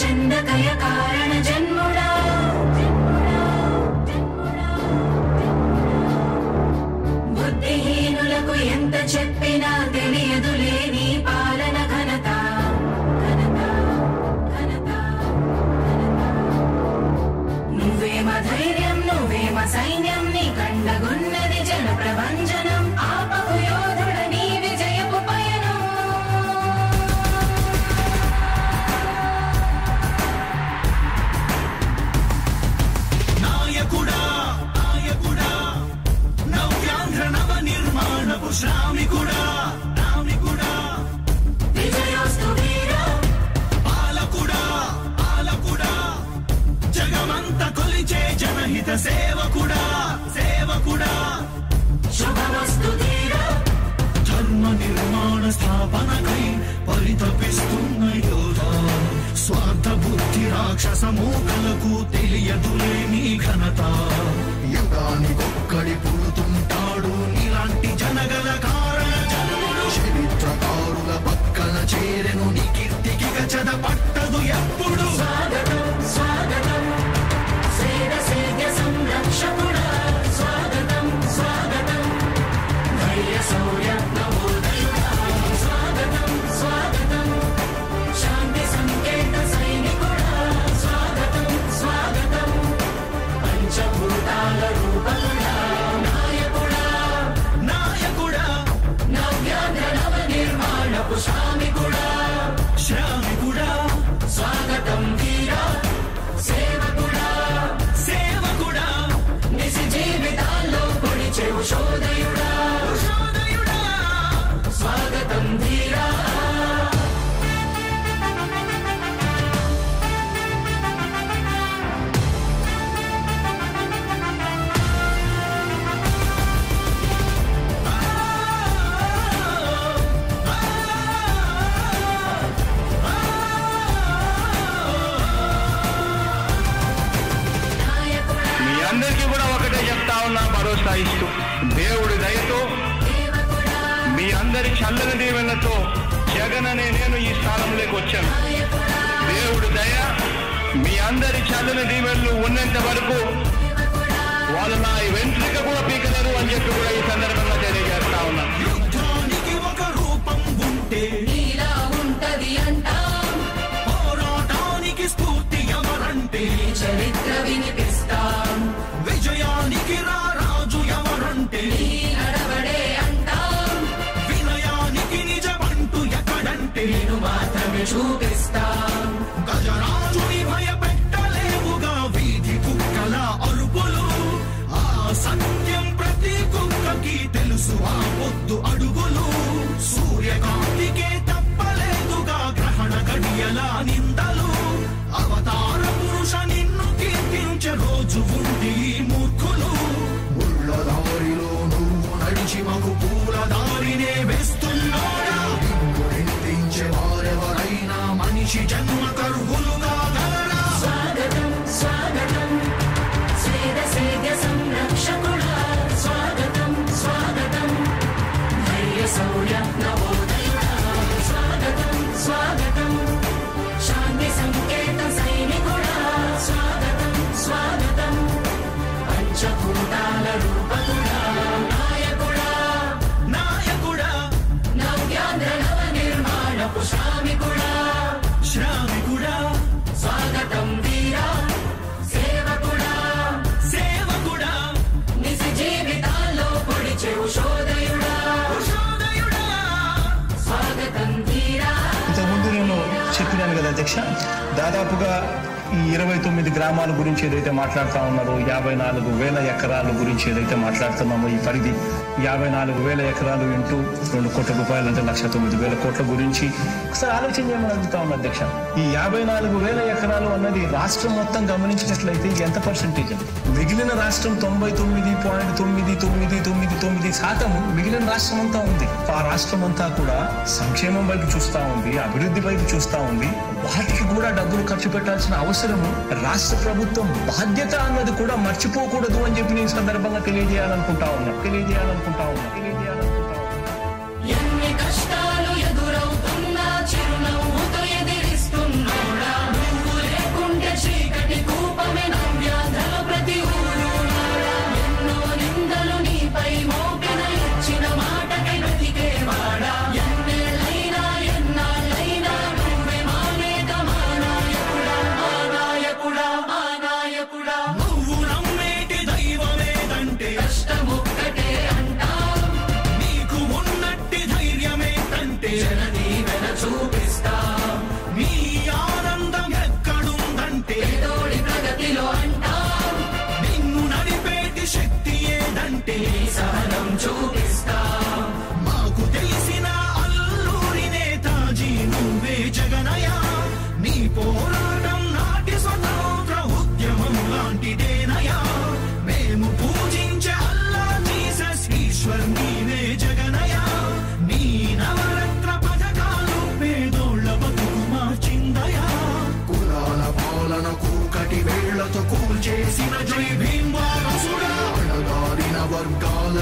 सिन्द्रिय సేవకుడా సేవకుడా. శుభమస్తు ధర్మ నిర్మాణ స్థాపనకై పరితపిస్తున్న యోధ. స్వార్థ బుద్ధి రాక్షస మూకలకు ఇస్తూ దేవుడి దయతో మీ అందరి చల్లని దీవెనతో జగన్ అనే నేను ఈ స్థానంలోకి వచ్చాను. దేవుడి దయ మీ అందరి చల్లని దీవెనలు ఉన్నంత వరకు వాళ్ళు నా వెంట్రిక కూడా పీకలేరు అని చెప్పి కూడా ఈ సందర్భంగా తెలియజేస్తా ఉన్నాను యుద్ధానికి ఒక రూపం ఉంటే నీలా ఉంటది అంటాం. పోరాటానికి స్ఫూర్తి ఎవరంటే ఈ చరిత్ర వినిపిస్తాం చూపిస్తాం. గజరాజుని భయపెట్టలేవుగా వీధి కుక్కల అరుపులు. ఆ సత్యం ప్రతి కుక్కకి తెలుసు ఆ పొద్దు అడుగులు. సూర్యకాంతికే తప్పలేదుగా గ్రహణ గడియల నిందలు. అవతార పురుష నిన్ను కీర్తించే రోజు श्रीचन्द्रेदसंरक्षणः स्वागतं स्वागतं धैर्यसंयत्नबोधयः स्वागतं स्वागतं शान्तिसंकेतसैनिगुणः स्वागतं स्वागतम् అధ్యక్ష దాదాపుగా ఈ ఇరవై తొమ్మిది గ్రామాల గురించి ఏదైతే మాట్లాడుతా ఉన్నారో యాభై నాలుగు వేల ఎకరాల గురించి ఏదైతే మాట్లాడుతున్నామో ఈ పరిధి యాభై నాలుగు వేల ఎకరాలు ఇంటూ రెండు కోట్ల రూపాయలు అంటే లక్ష తొమ్మిది వేల కోట్ల గురించి ఒకసారి ఆలోచన చేయమని అడుగుతా ఉన్నా అధ్యక్ష. ఈ యాభై నాలుగు వేల ఎకరాలు అన్నది రాష్ట్రం మొత్తం గమనించినట్లయితే ఎంత పర్సెంటేజ్ మిగిలిన రాష్ట్రం తొంభై తొమ్మిది పాయింట్ తొమ్మిది తొమ్మిది తొమ్మిది తొమ్మిది శాతం మిగిలిన రాష్ట్రం అంతా ఉంది. ఆ రాష్ట్రం అంతా కూడా సంక్షేమం వైపు చూస్తా ఉంది అభివృద్ధి వైపు చూస్తా ఉంది. వాటికి కూడా డబ్బులు ఖర్చు పెట్టాల్సిన అవసరం అవసరము రాష్ట్ర ప్రభుత్వం బాధ్యత అన్నది కూడా మర్చిపోకూడదు అని చెప్పి నేను సందర్భంగా తెలియజేయాలనుకుంటా ఉన్నా. తెలియజేయాలనుకుంటా ఉన్నా.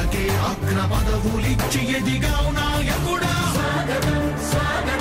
మనకే అగ్ర పదవులిచ్చి ఎదిగావు నాయకుడా స్వాగతం స్వాగతం